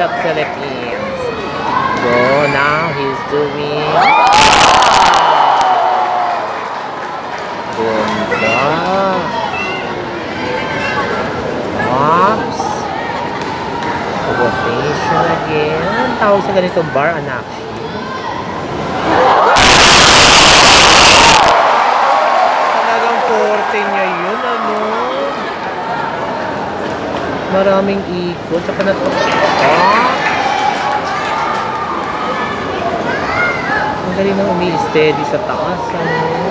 the Philippines. Go, now he's doing... Ganda. Ops. Rotation again. Tawag sa ganitong bar, anak. Talagang forte niya yun, ano? Maraming ikot. Saka na to. Ang galing na umi-steady sa taas, ano?